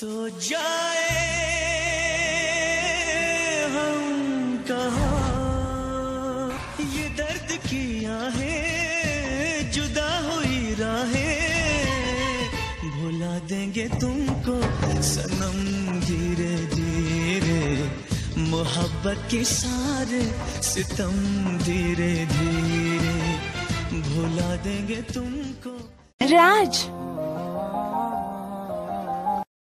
तो जाए हम कहा? ये दर्द की आहें, जुदा हुई राहें। भुला देंगे तुमको, सनम धीरे धीरे। मोहब्बत के सारे, सितम धीरे धीरे। भुला देंगे तुमको। राज